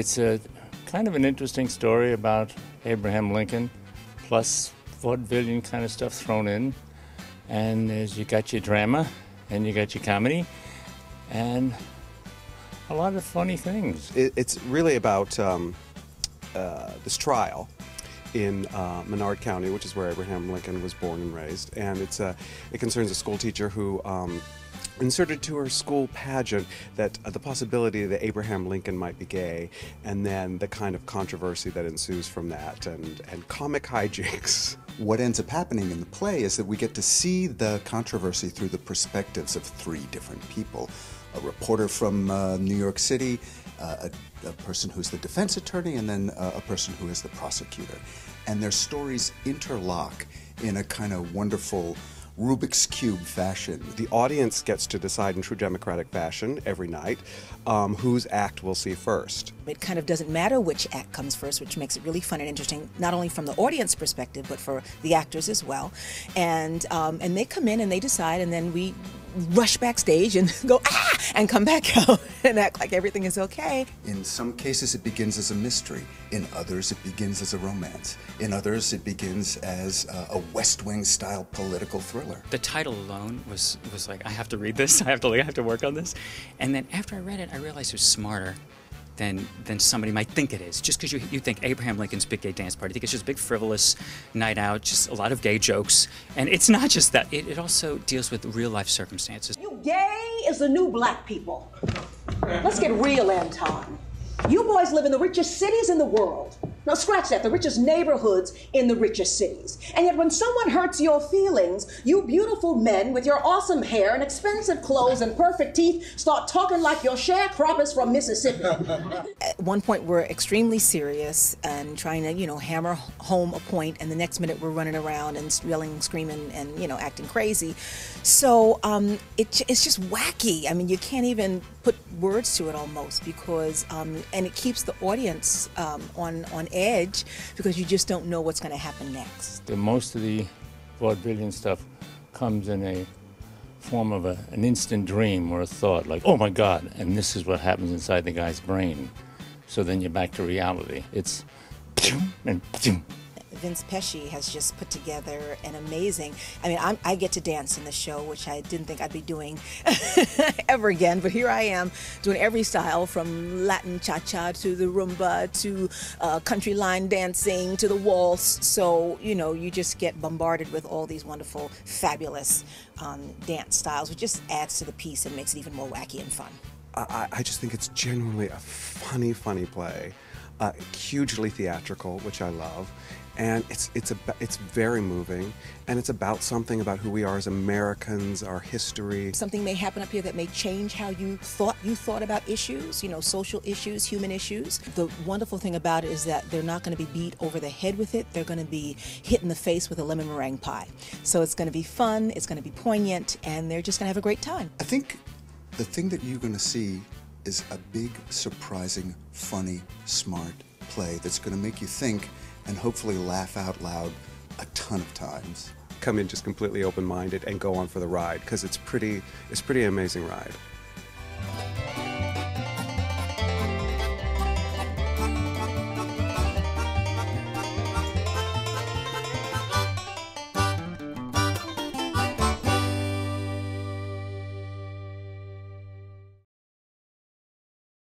It's a kind of an interesting story about Abraham Lincoln, plus vaudevillian kind of stuff thrown in. And there's, you got your drama, and you got your comedy, and a lot of funny things. It, it's really about um, uh, this trial in uh, Menard County, which is where Abraham Lincoln was born and raised, and it's a, it concerns a school teacher who. Um, inserted to her school pageant that uh, the possibility that Abraham Lincoln might be gay, and then the kind of controversy that ensues from that, and, and comic hijinks. What ends up happening in the play is that we get to see the controversy through the perspectives of three different people a reporter from uh, New York City, uh, a, a, person who's the defense attorney, and then uh, a person who is the prosecutor. And their stories interlock in a kind of wonderful Rubik's Cube fashion. The audience gets to decide in true democratic fashion every night um, whose act we'll see first. It kind of doesn't matter which act comes first, which makes it really fun and interesting, not only from the audience perspective, but for the actors as well. And um, and they come in and they decide, and then we rush backstage and go ah and come back out and act like everything is okay. In some cases it begins as a mystery. In others it begins as a romance. In others it begins as a West Wing style political thriller. The title alone was was like I have to read this. I have to like, I have to work on this. And then after I read it I realized it was smarter than than somebody might think it is. Just because you, you think Abraham Lincoln's big gay dance party, you think it's just a big frivolous night out, just a lot of gay jokes. And it's not just that, it, it also deals with real life circumstances. You gay is the new black people. Let's get real, Anton. You boys live in the richest cities in the world. Now, scratch that, the richest neighborhoods in the richest cities. And yet, when someone hurts your feelings, you beautiful men with your awesome hair and expensive clothes and perfect teeth start talking like your sharecroppers from Mississippi. At one point, we're extremely serious and trying to, you know, hammer home a point, and the next minute, we're running around and yelling, screaming, and, you know, acting crazy. So um, it, it's just wacky. I mean, you can't even put words to it almost because, um, and it keeps the audience um, on, on edge because you just don't know what's going to happen next. The, most of the vaudevillian stuff comes in a form of a, an instant dream or a thought, like, oh my God, and this is what happens inside the guy's brain. So then you're back to reality. It's and Vince Pesce has just put together an amazing. I mean, I'm, i get to dance in the show, which I didn't think I'd be doing ever again, but here I am doing every style from Latin cha cha to the rumba to uh, country line dancing to the waltz. So, you know, you just get bombarded with all these wonderful, fabulous um, dance styles, which just adds to the piece and makes it even more wacky and fun. I, I just think it's genuinely a funny, funny play. Uh, hugely theatrical, which I love, and it's it's a it's very moving, and it's about something about who we are as Americans, our history. Something may happen up here that may change how you thought you thought about issues, you know, social issues, human issues. The wonderful thing about it is that they're not going to be beat over the head with it. They're going to be hit in the face with a lemon meringue pie. So it's going to be fun. It's going to be poignant, and they're just going to have a great time. I think the thing that you're going to see is a big, surprising, funny, smart play that's going to make you think and hopefully laugh out loud a ton of times. Come in just completely open-minded and go on for the ride because it's pretty it's pretty amazing ride.